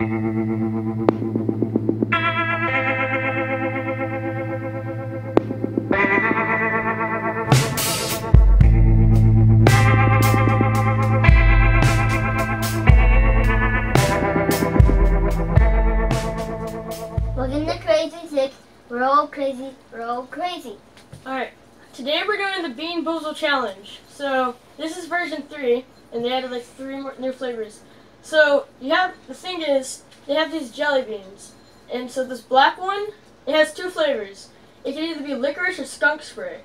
Welcome to Crazy Six. We're all crazy. We're all crazy. Alright, today we're doing the Bean Boozle Challenge. So, this is version 3, and they added like three more new flavors. So, you have, the thing is, they have these jelly beans. And so this black one, it has two flavors. It can either be licorice or skunk spray.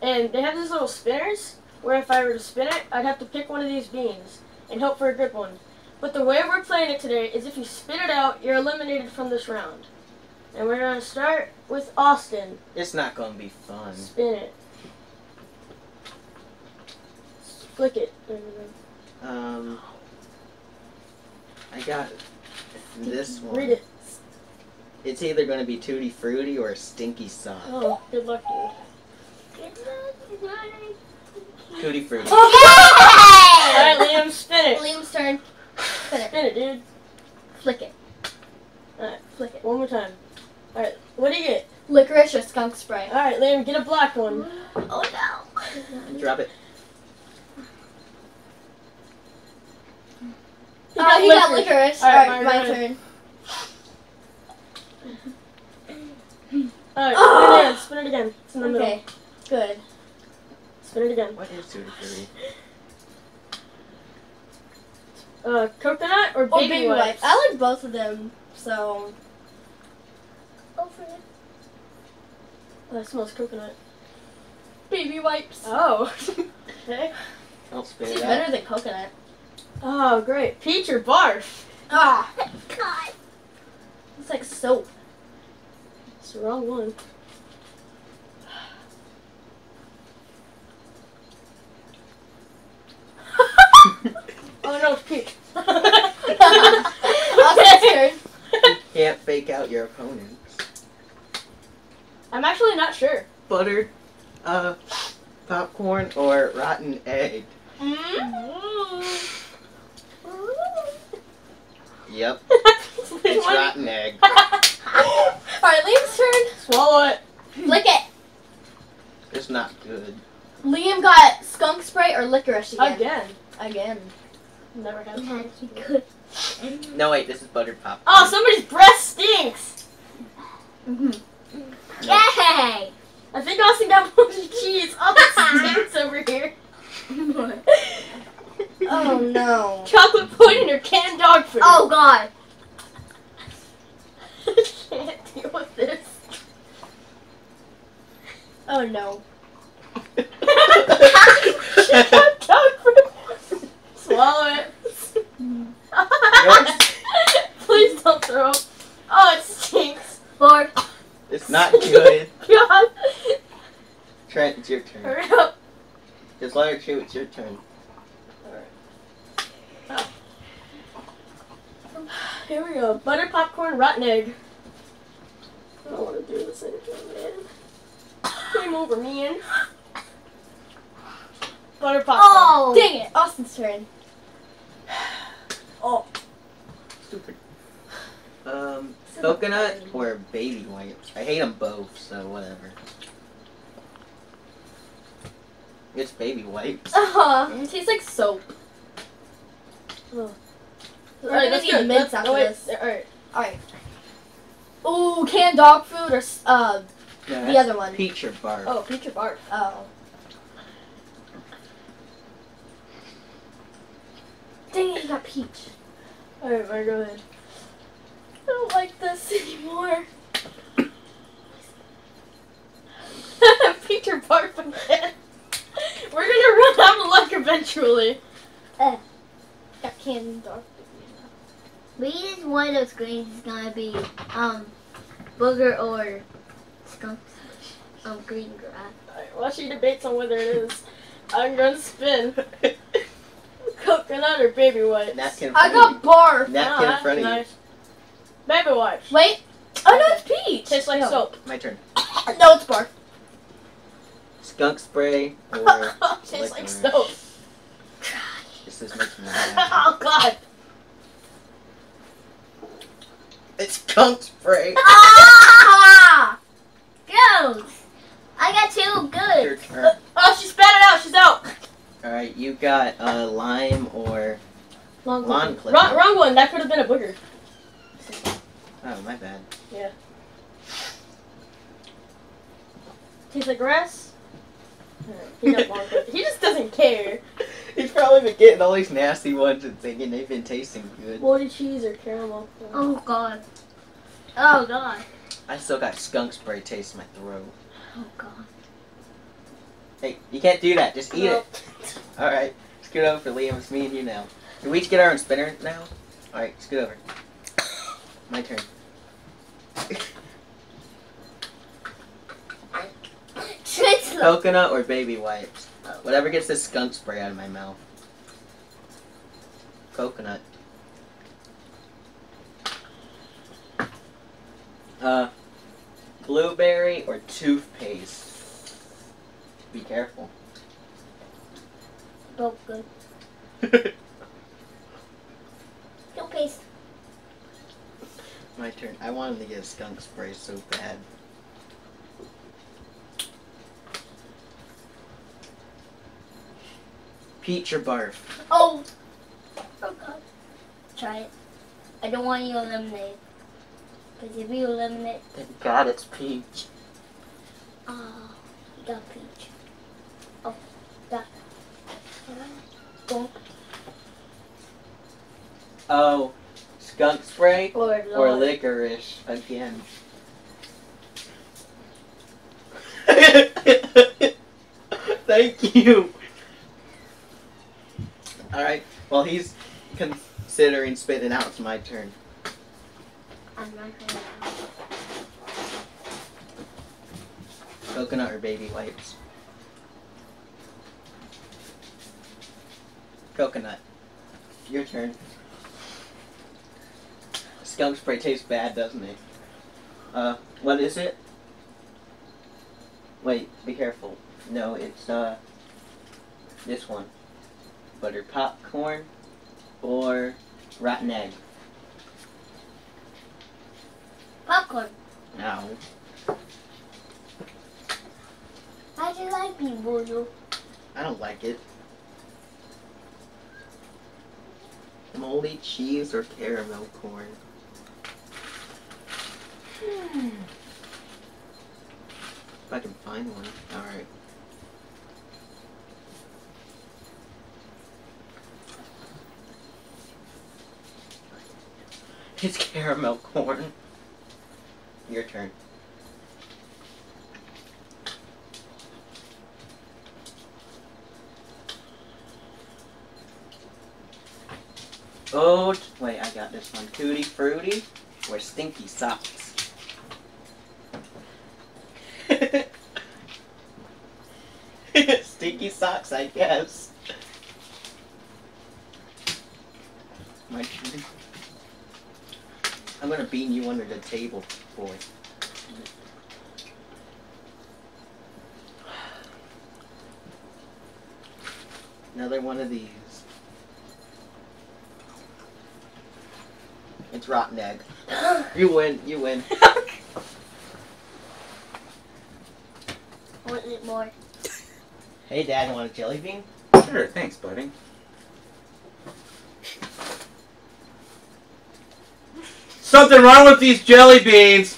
And they have these little spinners, where if I were to spin it, I'd have to pick one of these beans and hope for a good one. But the way we're playing it today is if you spit it out, you're eliminated from this round. And we're going to start with Austin. It's not gonna be fun. Spin it. Flick it. There we go. Um, I got this one. Read it. It's either gonna be tutti frutti or stinky socks. Oh, good luck, dude. Tutti frutti. Alright, Liam, spin it. Liam's turn. Spin it. Spin it, dude. Flick it. Alright, Flick it. one more time. Alright, what do you get? Licorice or skunk spray? Alright, Liam, get a black one. Oh no. Drop it. Oh, he got licorice. licorice. Alright, Alright, my my turn. turn. Alright, spin it again. Spin it again. It's in the middle. Okay. Good. Spin it again. What is tutti frutti? Uh, coconut or Oh, baby, baby wipes? wipes. I like both of them, so. Go for it. Oh, that smells coconut. Baby wipes. Oh. okay. Don't spit It's it out. better than coconut. Oh, great. Peach or barf? Ah. God. It's like soap. It's the wrong one. oh no, it's peach. Austin's turn. Can't fake out your opponents. I'm actually not sure. Buttered, uh, popcorn or rotten egg. Mm. Yep, it's it's rotten egg. Alright, Liam's turn. Swallow it. Lick it. It's not good. Liam got skunk spray or licorice again. Again. Again. Never had. good. No, wait, this is buttered popcorn. Oh, somebody's breath stinks. Mm-hmm. Yay! I think Austin got one cheese. Oh, it stinks over here. oh no. Chocolate pudding or canned dog food? Oh god. I can't deal with this. Oh no. dog food. Swallow it. Please don't throw. up. Oh, it stinks. Lord. It's not good. God. Trent, it's your turn. Hurry up. Just let her chew. It's your turn. Here we go. Butter popcorn, rotten egg. I don't want to do this anymore, man. Game over, man. Butter popcorn. Oh. Dang it. Austin's turn. Oh. Stupid. Um, coconut or baby wipes? I hate them both, so whatever. It's baby wipes. Uh-huh. It tastes like soap. Oh. We're Alright, gonna that's need good. mints That's- after oh, this. Alright. Alright. Ooh, canned dog food or uh No, the other one. Peach or barf. Oh, peach or barf. Oh. Dang it, you got peach. Alright, Mary, go ahead. I don't like this anymore. peach or barf again. We're gonna run out of luck eventually. Got canned dog We use one of those greens is gonna be um booger or skunk um green grass. Alright, watch your debates on whether it is. I'm gonna spin. Coconut or baby wipes? Napkin. in I front of got barf. you. Napkin Oh, in that's front of nice. Baby wipes. Wait. Oh no, it's peach. Tastes like no. soap. My turn. No, it's barf. Skunk spray or Tastes like licorice. soap. This is making me mad. oh god. It's skunk spray. ah! Gross. I got two good. turn. Oh, she spat it out. She's out. Alright, you got uh, lime or. Long Lawn clipper. clipper. Wrong, wrong one. That could have been a booger. Oh, my bad. Yeah. Tastes like grass. Alright, he got lawn clipper. He just doesn't care. He's probably been getting all these nasty ones and thinking they've been tasting good. Moldy cheese or caramel. Oh god. Oh god. I still got skunk spray taste in my throat. Oh god. Hey, you can't do that. Just eat it. Alright, scoot over for Liam. It's me and you now. Do we each get our own spinner now? Alright, scoot over. My turn. It's Coconut or baby wipes? Whatever gets this skunk spray out of my mouth. Coconut. Uh, blueberry or toothpaste? Be careful. Both good. Toothpaste. My turn. I wanted to get skunk spray so bad. Peach or barf? Oh. Oh god. Try it. I don't want you to eliminate. Because if you eliminate, Thank God it's peach. oh, you got peach. Oh, got. Go. Oh, skunk spray Or, or licorice again. Thank you. All right. Well, he's considering spitting out. It's my turn. I'm not gonna. Coconut or baby wipes? Coconut. Your turn. Skunk spray tastes bad, doesn't it? Uh, what is it? Wait, be careful. No, it's, uh, this one. Butter popcorn or rotten egg? Popcorn. No. How do you like Bean Boozle? I don't like it. Moldy cheese or caramel corn? Hmm. If I can find one. Alright. It's caramel corn. Your turn. Oh, wait, I got this one. Tutti Frutti or Stinky Socks? Stinky Socks, I guess. My turn. I'm gonna bean you under the table, boy. Another one of these. It's rotten egg. You win. You win. I Want it more? Hey, Dad, want a jelly bean? Sure, thanks, buddy. Something wrong with these jelly beans.